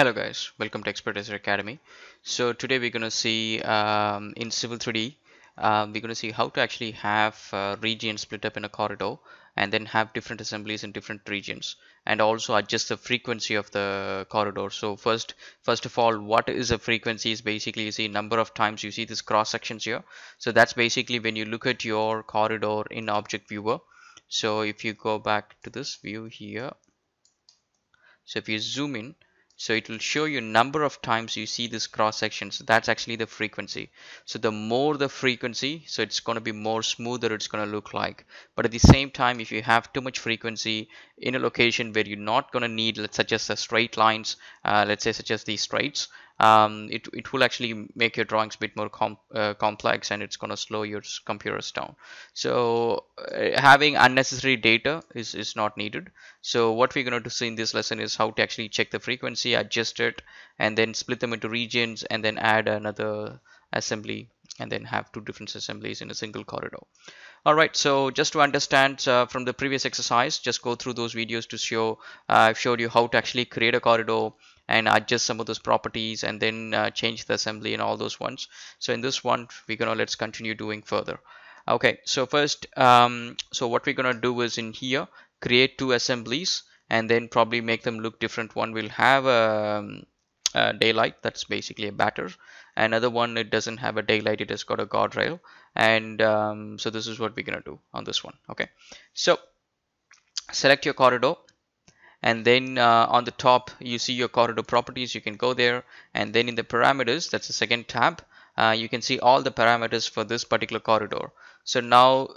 Hello guys, welcome to Expertisor Academy. So today we're going to see um, in Civil 3D, um, we're going to see how to actually have uh, regions split up in a corridor and then have different assemblies in different regions and also adjust the frequency of the corridor. So first, first of all, what is a frequency is basically you see number of times you see this cross sections here. So that's basically when you look at your corridor in object viewer. So if you go back to this view here, so if you zoom in, so it will show you number of times you see this cross section. So that's actually the frequency. So the more the frequency so it's going to be more smoother it's going to look like. But at the same time if you have too much frequency in a location where you're not going to need let's such as the straight lines uh, let's say such as these straights um, it, it will actually make your drawings a bit more com uh, complex and it's going to slow your computers down. So uh, having unnecessary data is, is not needed. So what we're going to see in this lesson is how to actually check the frequency, adjust it, and then split them into regions and then add another assembly and then have two different assemblies in a single corridor. All right, so just to understand uh, from the previous exercise, just go through those videos to show, uh, I've showed you how to actually create a corridor and adjust some of those properties and then uh, change the assembly and all those ones. So in this one, we're gonna let's continue doing further. Okay, so first, um, so what we're gonna do is in here, create two assemblies and then probably make them look different. One will have a, um, a daylight, that's basically a batter. Another one, it doesn't have a daylight, it has got a guardrail. And um, so this is what we're gonna do on this one. Okay, so select your corridor and then uh, on the top you see your corridor properties. You can go there. And then in the parameters that's the second tab uh, you can see all the parameters for this particular corridor. So now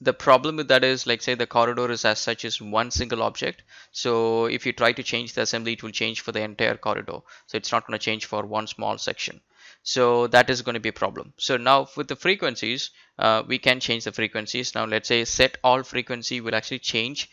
the problem with that is like say the corridor is as such as one single object. So if you try to change the assembly it will change for the entire corridor. So it's not going to change for one small section. So that is going to be a problem. So now with the frequencies uh, we can change the frequencies. Now let's say set all frequency will actually change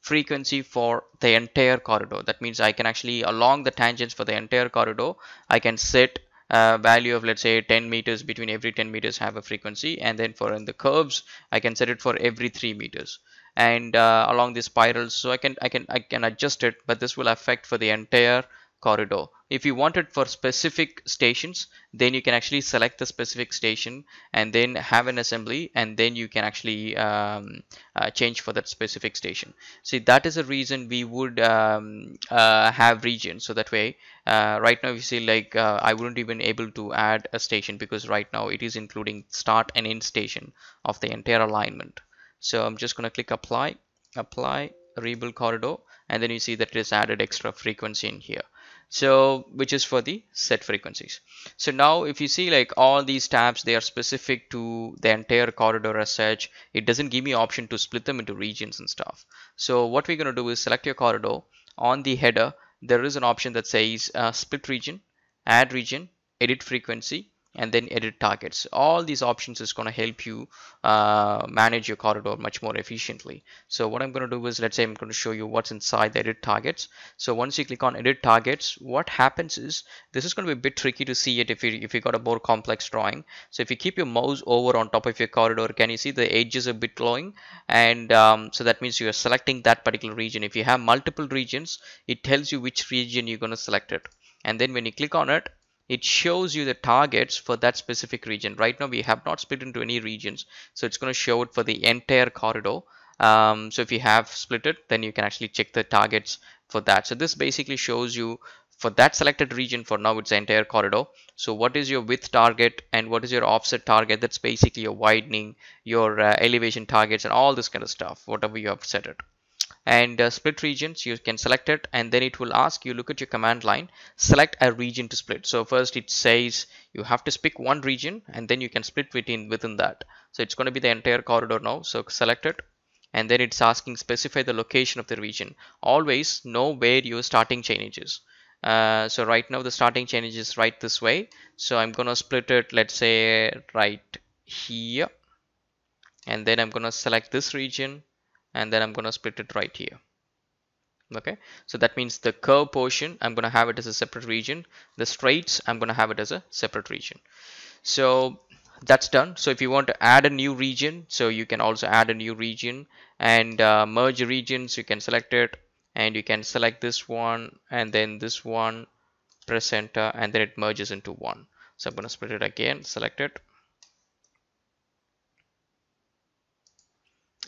frequency for the entire corridor. That means I can actually along the tangents for the entire corridor, I can set a value of let's say 10 meters between every 10 meters have a frequency and then for in the curves I can set it for every 3 meters and uh, along the spirals so I can I can I can adjust it but this will affect for the entire corridor. If you want it for specific stations, then you can actually select the specific station and then have an assembly and then you can actually um, uh, change for that specific station. See, that is the reason we would um, uh, have regions. So that way, uh, right now you see like uh, I wouldn't even able to add a station because right now it is including start and end station of the entire alignment. So I'm just going to click apply, apply, rebuild corridor and then you see that it is added extra frequency in here. So which is for the set frequencies. So now if you see like all these tabs they are specific to the entire corridor as such. It doesn't give me option to split them into regions and stuff. So what we're going to do is select your corridor. On the header there is an option that says uh, split region add region edit frequency and then edit targets. All these options is going to help you uh, manage your corridor much more efficiently. So what I'm going to do is let's say I'm going to show you what's inside the edit targets. So once you click on edit targets what happens is this is going to be a bit tricky to see it if you if you got a more complex drawing. So if you keep your mouse over on top of your corridor can you see the edges a bit glowing? And um, so that means you are selecting that particular region. If you have multiple regions it tells you which region you're going to select it. And then when you click on it it shows you the targets for that specific region. Right now we have not split into any regions. So it's going to show it for the entire corridor. Um, so if you have split it, then you can actually check the targets for that. So this basically shows you for that selected region for now it's the entire corridor. So what is your width target and what is your offset target? That's basically your widening, your uh, elevation targets and all this kind of stuff, whatever you have set it and uh, split regions you can select it and then it will ask you look at your command line select a region to split. So first it says you have to pick one region and then you can split within within that. So it's going to be the entire corridor now. So select it and then it's asking specify the location of the region. Always know where your starting chain is. Uh, so right now the starting chain is right this way. So I'm gonna split it let's say right here. And then I'm gonna select this region and then I'm going to split it right here. Okay? So that means the curve portion I'm going to have it as a separate region. The straights I'm going to have it as a separate region. So that's done. So if you want to add a new region so you can also add a new region and uh, merge regions. You can select it and you can select this one and then this one press enter and then it merges into one. So I'm going to split it again select it.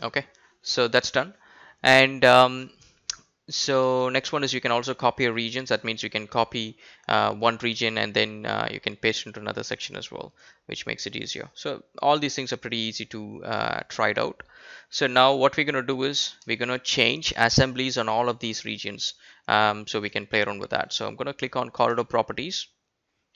Okay so that's done. And um, so next one is you can also copy regions that means you can copy uh, one region and then uh, you can paste into another section as well which makes it easier. So all these things are pretty easy to uh, try it out. So now what we're going to do is we're going to change assemblies on all of these regions um, so we can play around with that. So I'm going to click on corridor properties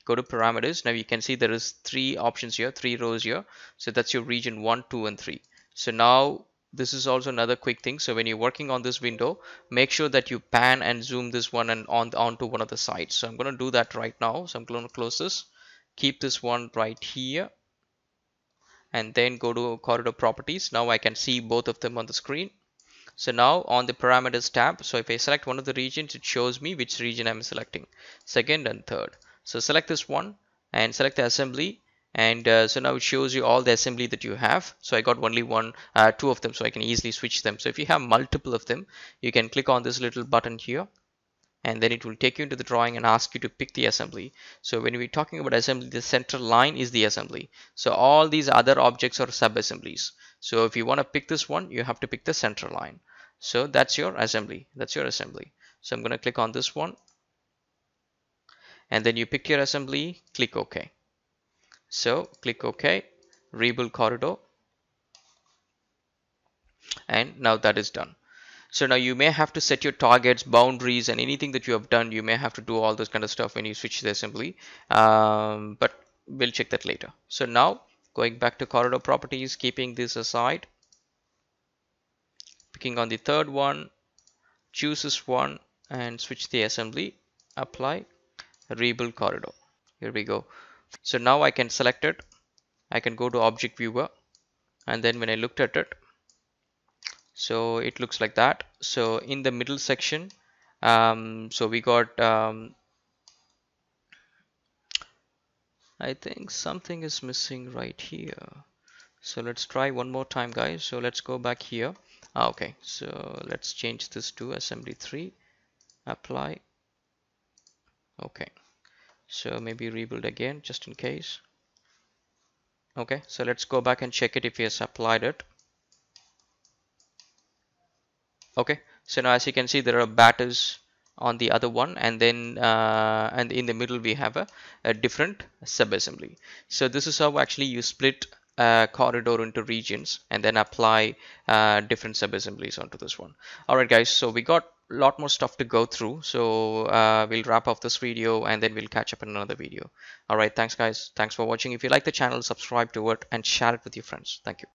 go to parameters. Now you can see there is three options here three rows here. So that's your region one two and three. So now this is also another quick thing. So when you're working on this window make sure that you pan and zoom this one and on onto one of the sides. So I'm going to do that right now. So I'm going to close this. Keep this one right here. And then go to corridor properties. Now I can see both of them on the screen. So now on the parameters tab so if I select one of the regions it shows me which region I'm selecting second and third. So select this one and select the assembly and uh, so now it shows you all the assembly that you have. So I got only one uh, two of them so I can easily switch them. So if you have multiple of them you can click on this little button here and then it will take you into the drawing and ask you to pick the assembly. So when we're talking about assembly the center line is the assembly. So all these other objects are sub assemblies so if you want to pick this one you have to pick the center line. So that's your assembly. That's your assembly. So I'm going to click on this one. And then you pick your assembly click OK so click OK, rebuild corridor. And now that is done. So now you may have to set your targets, boundaries, and anything that you have done, you may have to do all this kind of stuff when you switch the assembly. Um, but we'll check that later. So now going back to corridor properties, keeping this aside, picking on the third one, choose this one and switch the assembly, apply, rebuild corridor. Here we go. So now I can select it. I can go to object viewer and then when I looked at it, so it looks like that. So in the middle section, um, so we got, um, I think something is missing right here. So let's try one more time guys. So let's go back here. Ah, okay, so let's change this to assembly 3, apply. Okay so maybe rebuild again just in case. Okay so let's go back and check it if he has applied it. Okay so now as you can see there are batters on the other one and then uh, and in the middle we have a, a different sub-assembly. So this is how actually you split a corridor into regions and then apply uh, different sub-assemblies onto this one. Alright guys so we got a lot more stuff to go through. So uh, we'll wrap up this video and then we'll catch up in another video. Alright thanks guys. Thanks for watching. If you like the channel subscribe to it and share it with your friends. Thank you